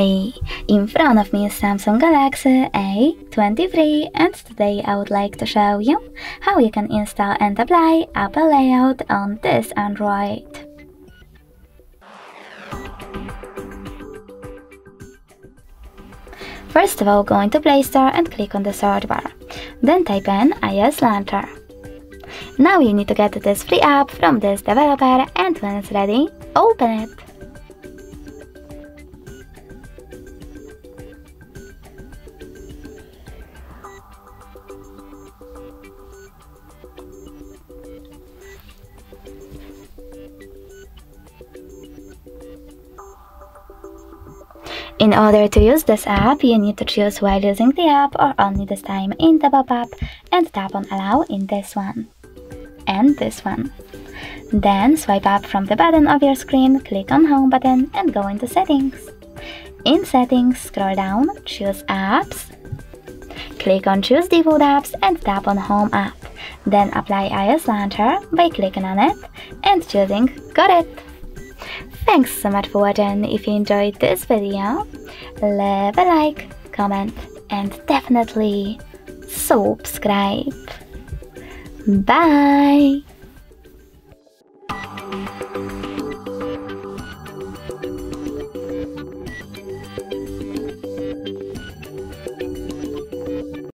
Hi! In front of me is Samsung Galaxy A23 and today I would like to show you how you can install and apply Apple Layout on this Android. First of all, go into Play Store and click on the search bar. Then type in iOS Launcher. Now you need to get this free app from this developer and when it's ready, open it. In order to use this app, you need to choose while using the app or only this time in the pop-up and tap on allow in this one and this one. Then swipe up from the bottom of your screen, click on home button and go into settings. In settings, scroll down, choose apps, click on choose default apps and tap on home app. Then apply iOS launcher by clicking on it and choosing got it. Thanks so much for watching. If you enjoyed this video, leave a like, comment and definitely subscribe. Bye!